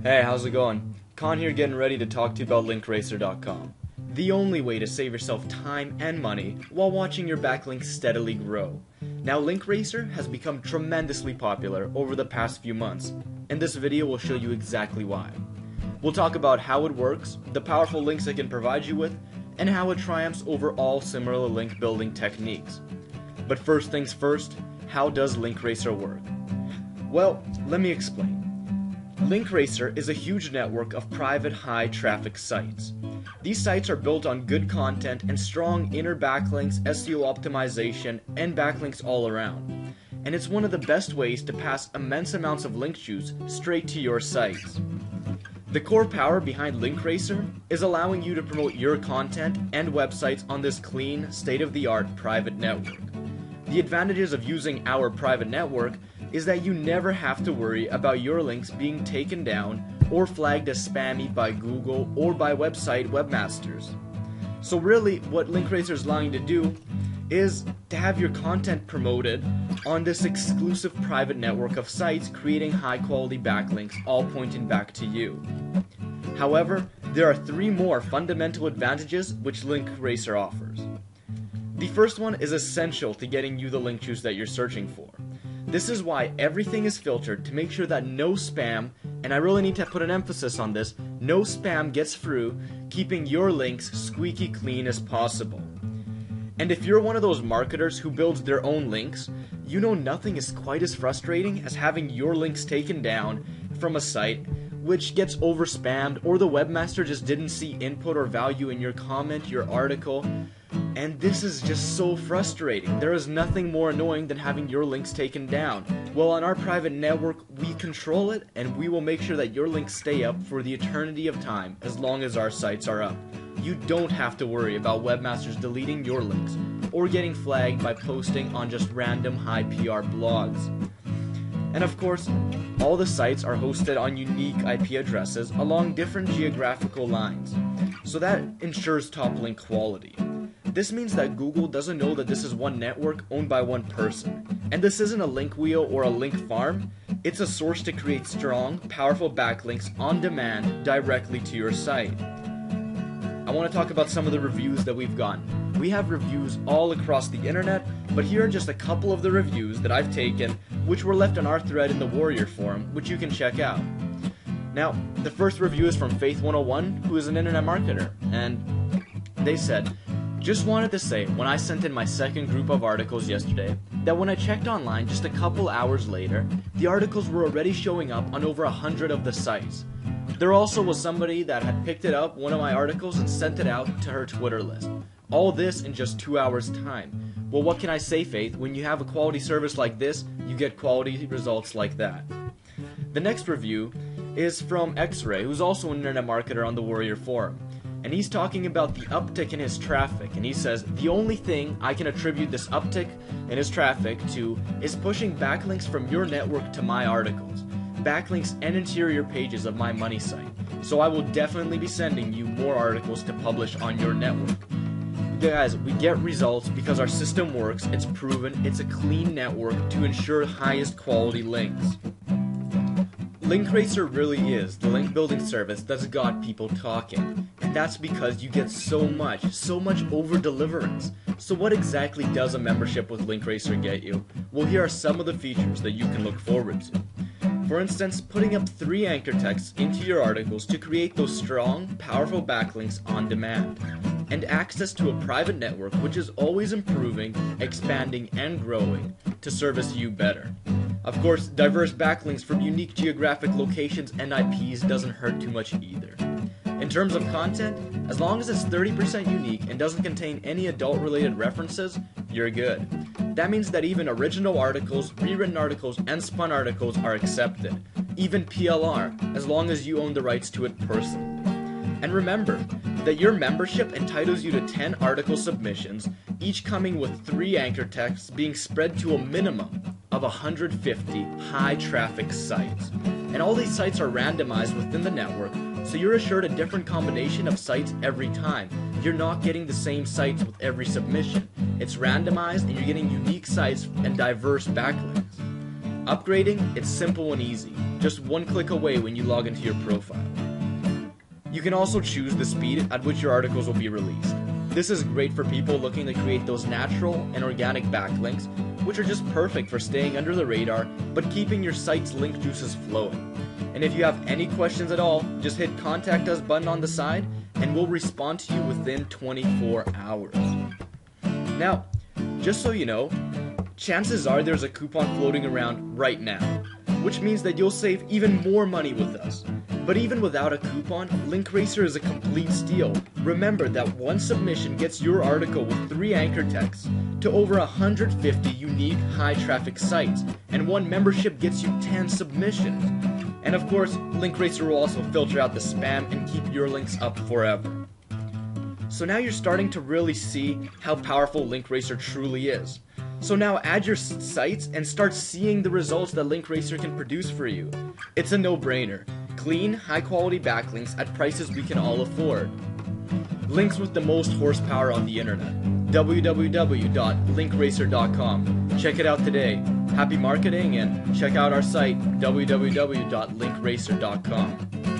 Hey, how's it going? Con here getting ready to talk to you about linkracer.com. The only way to save yourself time and money while watching your backlinks steadily grow. Now Linkracer has become tremendously popular over the past few months, and this video will show you exactly why. We'll talk about how it works, the powerful links it can provide you with, and how it triumphs over all similar link building techniques. But first things first, how does Linkracer work? Well, let me explain. Linkracer is a huge network of private high traffic sites. These sites are built on good content and strong inner backlinks, SEO optimization, and backlinks all around. And it's one of the best ways to pass immense amounts of link juice straight to your sites. The core power behind Linkracer is allowing you to promote your content and websites on this clean, state of the art private network. The advantages of using our private network is that you never have to worry about your links being taken down or flagged as spammy by Google or by website webmasters. So really what Linkracer is allowing to do is to have your content promoted on this exclusive private network of sites creating high quality backlinks all pointing back to you. However, there are three more fundamental advantages which Linkracer offers. The first one is essential to getting you the link juice that you're searching for. This is why everything is filtered to make sure that no spam, and I really need to put an emphasis on this, no spam gets through, keeping your links squeaky clean as possible. And if you're one of those marketers who builds their own links, you know nothing is quite as frustrating as having your links taken down from a site which gets over spammed or the webmaster just didn't see input or value in your comment, your article, and this is just so frustrating. There is nothing more annoying than having your links taken down. Well, on our private network, we control it and we will make sure that your links stay up for the eternity of time as long as our sites are up. You don't have to worry about webmasters deleting your links or getting flagged by posting on just random high PR blogs. And of course, all the sites are hosted on unique IP addresses along different geographical lines, so that ensures top link quality. This means that Google doesn't know that this is one network owned by one person. And this isn't a link wheel or a link farm, it's a source to create strong, powerful backlinks on demand directly to your site. I want to talk about some of the reviews that we've gotten. We have reviews all across the internet, but here are just a couple of the reviews that I've taken, which were left on our thread in the Warrior Forum, which you can check out. Now, the first review is from Faith101, who is an internet marketer, and they said, just wanted to say, when I sent in my second group of articles yesterday, that when I checked online just a couple hours later, the articles were already showing up on over a hundred of the sites. There also was somebody that had picked it up, one of my articles, and sent it out to her Twitter list. All this in just two hours' time. Well, what can I say, Faith? When you have a quality service like this, you get quality results like that. The next review is from X Ray, who's also an internet marketer on the Warrior Forum and he's talking about the uptick in his traffic. And he says, The only thing I can attribute this uptick in his traffic to is pushing backlinks from your network to my articles, backlinks and interior pages of my money site. So I will definitely be sending you more articles to publish on your network. Guys, we get results because our system works, it's proven, it's a clean network to ensure highest quality links. Linkracer really is the link building service that's got people talking. And that's because you get so much, so much over deliverance. So what exactly does a membership with Linkracer get you? Well, here are some of the features that you can look forward to. For instance, putting up three anchor texts into your articles to create those strong, powerful backlinks on demand. And access to a private network which is always improving, expanding, and growing to service you better. Of course, diverse backlinks from unique geographic locations and IPs doesn't hurt too much either. In terms of content, as long as it's 30% unique and doesn't contain any adult related references, you're good. That means that even original articles, rewritten articles, and spun articles are accepted. Even PLR, as long as you own the rights to it personally. And remember that your membership entitles you to 10 article submissions, each coming with 3 anchor texts being spread to a minimum of 150 high traffic sites. And all these sites are randomized within the network so you're assured a different combination of sites every time. You're not getting the same sites with every submission. It's randomized and you're getting unique sites and diverse backlinks. Upgrading, it's simple and easy. just one click away when you log into your profile. You can also choose the speed at which your articles will be released. This is great for people looking to create those natural and organic backlinks, which are just perfect for staying under the radar but keeping your site's link juices flowing. And if you have any questions at all, just hit contact us button on the side and we'll respond to you within 24 hours. Now, just so you know, chances are there's a coupon floating around right now, which means that you'll save even more money with us. But even without a coupon, LinkRacer is a complete steal. Remember that one submission gets your article with three anchor texts to over 150 unique high traffic sites, and one membership gets you 10 submissions. And of course, LinkRacer will also filter out the spam and keep your links up forever. So now you're starting to really see how powerful LinkRacer truly is. So now add your sites and start seeing the results that LinkRacer can produce for you. It's a no-brainer. Clean, high-quality backlinks at prices we can all afford. Links with the most horsepower on the internet. www.linkracer.com. Check it out today. Happy marketing and check out our site www.linkracer.com.